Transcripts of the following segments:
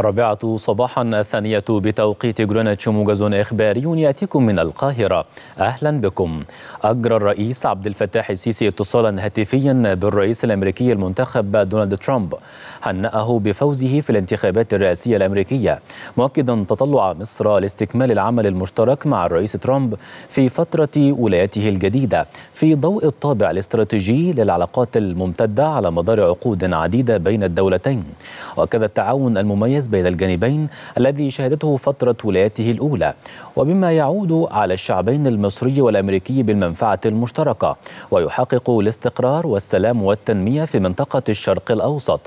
الرابعة صباحا الثانية بتوقيت جرينتش موجز إخباري يأتيكم من القاهرة. أهلا بكم. أجرى الرئيس عبد الفتاح السيسي اتصالا هاتفيا بالرئيس الأمريكي المنتخب دونالد ترامب. هنأه بفوزه في الانتخابات الرئاسية الأمريكية. مؤكدا تطلع مصر لاستكمال العمل المشترك مع الرئيس ترامب في فترة ولايته الجديدة في ضوء الطابع الاستراتيجي للعلاقات الممتدة على مدار عقود عديدة بين الدولتين. وكذا التعاون المميز بين الجانبين الذي شهدته فترة ولايته الأولى. وبما يعود على الشعبين المصري والأمريكي بالمنفعة المشتركة ويحقق الاستقرار والسلام والتنمية في منطقة الشرق الأوسط.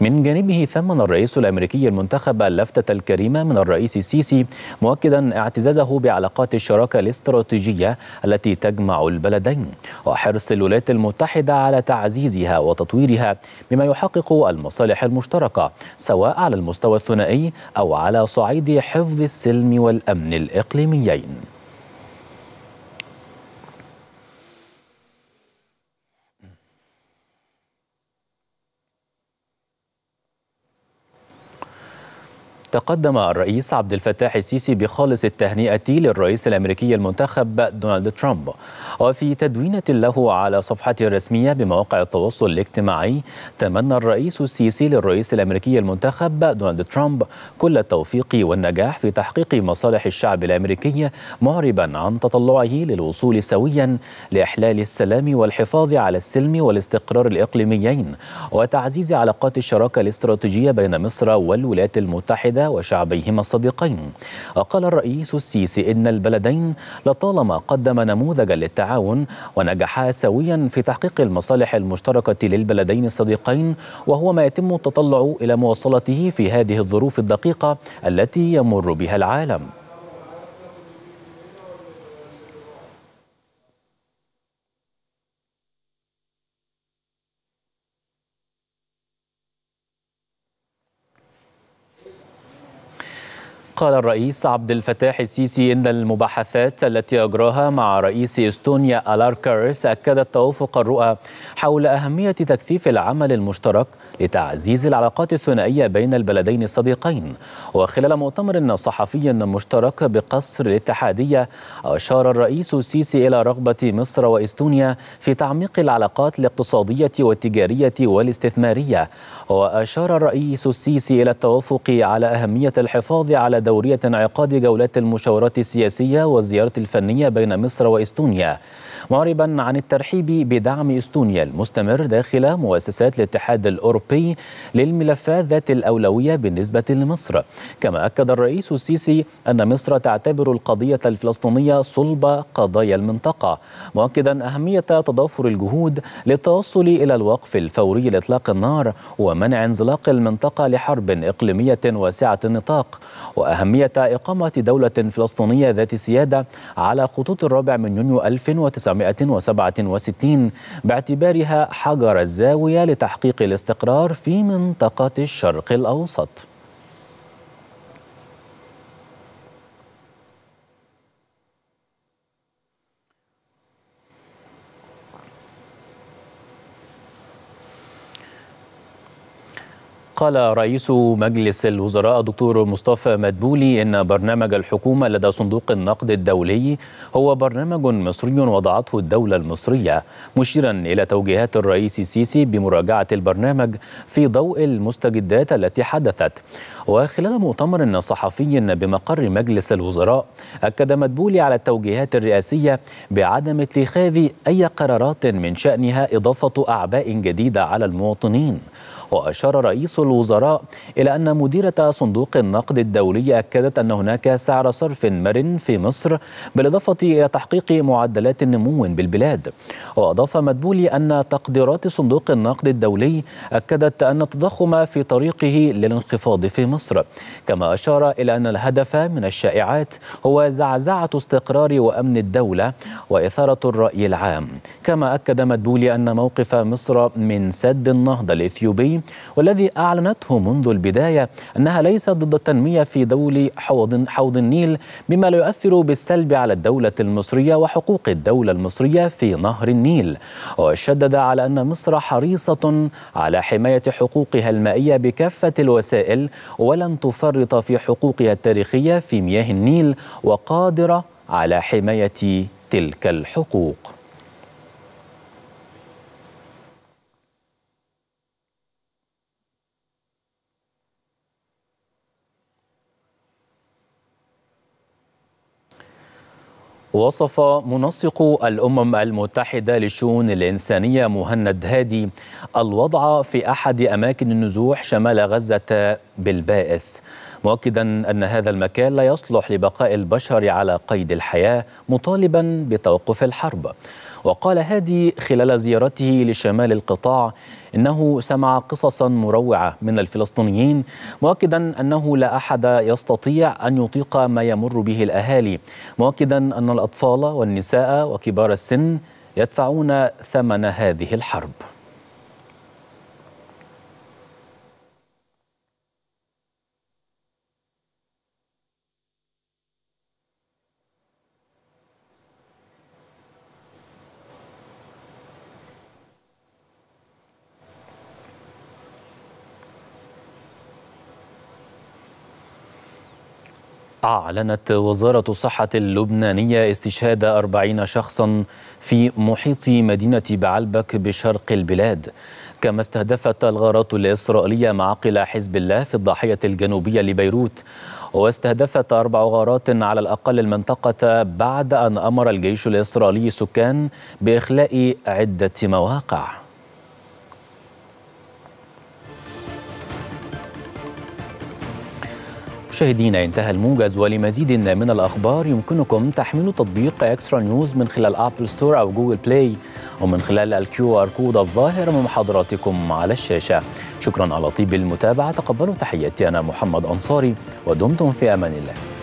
من جانبه ثمن الرئيس الأمريكي المنتخب اللفتة الكريمة من الرئيس السيسي مؤكدا اعتزازه بعلاقات الشراكة الاستراتيجية التي تجمع البلدين. وحرص الولايات المتحدة على تعزيزها وتطويرها بما يحقق المصالح المشتركة سواء على المستوى الثنائي أو على صعيد حفظ السلم والأمن الإقليميين. تقدم الرئيس عبد الفتاح السيسي بخالص التهنئة للرئيس الأمريكي المنتخب دونالد ترامب. وفي تدوينة له على صفحته الرسمية بمواقع التواصل الاجتماعي تمنى الرئيس السيسي للرئيس الأمريكي المنتخب دونالد ترامب كل التوفيق والنجاح في تحقيق مصالح الشعب الأمريكي معربا عن تطلعه للوصول سويا لإحلال السلام والحفاظ على السلم والاستقرار الإقليميين وتعزيز علاقات الشراكة الاستراتيجية بين مصر والولايات المتحدة وشعبيهما الصديقين. وقال الرئيس السيسي إن البلدين لطالما قدم نموذجا للتعاون ونجحا سويا في تحقيق المصالح المشتركة للبلدين الصديقين وهو ما يتم التطلع إلى مواصلته في هذه الظروف الدقيقة التي يمر بها العالم. قال الرئيس عبد الفتاح السيسي إن المباحثات التي أجراها مع رئيس إستونيا ألار كارس أكدت توافق الرؤى حول أهمية تكثيف العمل المشترك لتعزيز العلاقات الثنائية بين البلدين الصديقين. وخلال مؤتمر صحفي مشترك بقصر الاتحادية أشار الرئيس السيسي إلى رغبة مصر وإستونيا في تعميق العلاقات الاقتصادية والتجارية والاستثمارية. وأشار الرئيس السيسي إلى التوافق على أهمية الحفاظ على دورية انعقاد جولات المشاورات السياسية والزيارة الفنية بين مصر وإستونيا معربا عن الترحيب بدعم إستونيا المستمر داخل مؤسسات الاتحاد الأوروبي للملفات ذات الأولوية بالنسبة لمصر، كما أكد الرئيس السيسي أن مصر تعتبر القضية الفلسطينية صلب قضايا المنطقة، مؤكدا أهمية تضافر الجهود للتوصل إلى الوقف الفوري لإطلاق النار ومنع انزلاق المنطقة لحرب إقليمية واسعة النطاق، واهميه إقامة دولة فلسطينية ذات سيادة على خطوط الرابع من يونيو 1900 1967 باعتبارها حجر الزاوية لتحقيق الاستقرار في منطقة الشرق الأوسط. قال رئيس مجلس الوزراء دكتور مصطفى مدبولي إن برنامج الحكومة لدى صندوق النقد الدولي هو برنامج مصري وضعته الدولة المصرية مشيرا إلى توجيهات الرئيس السيسي بمراجعة البرنامج في ضوء المستجدات التي حدثت. وخلال مؤتمر صحفي بمقر مجلس الوزراء أكد مدبولي على التوجيهات الرئاسية بعدم اتخاذ أي قرارات من شأنها إضافة أعباء جديدة على المواطنين. وأشار رئيس الوزراء إلى أن مديرة صندوق النقد الدولي أكدت أن هناك سعر صرف مرن في مصر بالإضافة إلى تحقيق معدلات نمو بالبلاد. وأضاف مدبولي أن تقديرات صندوق النقد الدولي أكدت أن التضخم في طريقه للانخفاض في مصر. كما أشار إلى أن الهدف من الشائعات هو زعزعة استقرار وأمن الدولة وإثارة الرأي العام. كما أكد مدبولي أن موقف مصر من سد النهضة الإثيوبي والذي أعلنته منذ البداية أنها ليست ضد التنمية في دول حوض, حوض النيل مما لا يؤثر بالسلب على الدولة المصرية وحقوق الدولة المصرية في نهر النيل. وشدد على أن مصر حريصة على حماية حقوقها المائية بكافة الوسائل ولن تفرط في حقوقها التاريخية في مياه النيل وقادرة على حماية تلك الحقوق. وصف منسق الأمم المتحدة للشؤون الإنسانية مهند هادي الوضع في أحد أماكن النزوح شمال غزة بالبائس. مؤكدا أن هذا المكان لا يصلح لبقاء البشر على قيد الحياة مطالبا بتوقف الحرب. وقال هادي خلال زيارته لشمال القطاع إنه سمع قصصا مروعة من الفلسطينيين مؤكدا أنه لا أحد يستطيع أن يطيق ما يمر به الأهالي مؤكدا أن الأطفال والنساء وكبار السن يدفعون ثمن هذه الحرب. أعلنت وزارة الصحة اللبنانية استشهاد أربعين شخصا في محيط مدينة بعلبك بشرق البلاد. كما استهدفت الغارات الإسرائيلية معقل حزب الله في الضاحية الجنوبية لبيروت واستهدفت أربع غارات على الأقل المنطقة بعد أن أمر الجيش الإسرائيلي سكان بإخلاء عدة مواقع. مشاهدينا انتهى الموجز ولمزيد من الأخبار يمكنكم تحميل تطبيق إكسترا نيوز من خلال أبل ستور أو جوجل بلاي ومن خلال ال QR code الظاهر من حضراتكم على الشاشة. شكرا على طيب المتابعة تقبلوا تحياتي أنا محمد أنصاري ودمتم في أمان الله.